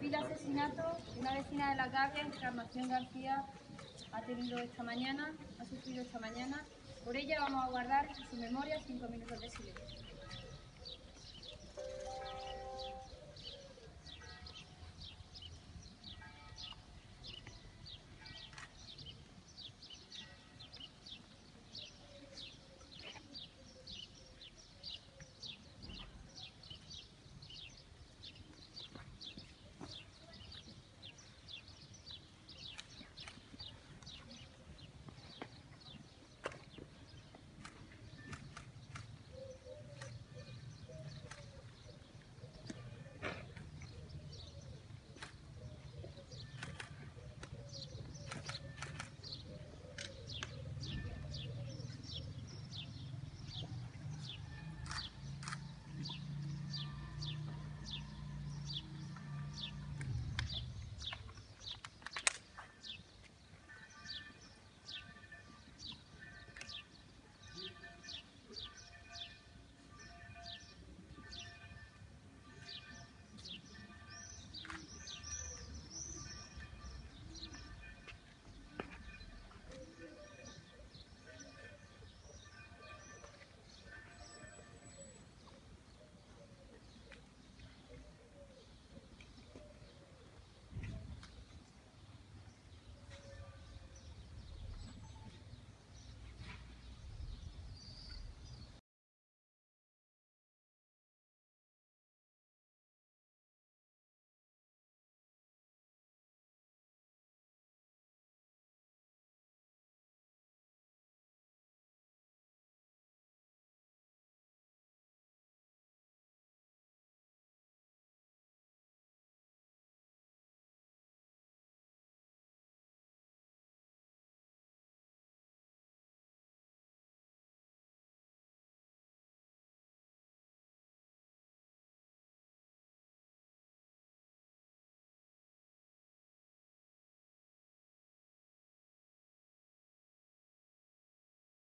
vil asesinato de una vecina de la Gavia, Encarnación García, ha tenido esta mañana, ha sufrido esta mañana. Por ella vamos a guardar su memoria cinco minutos de silencio.